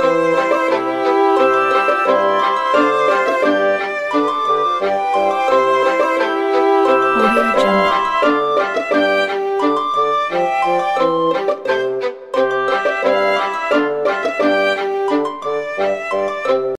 Música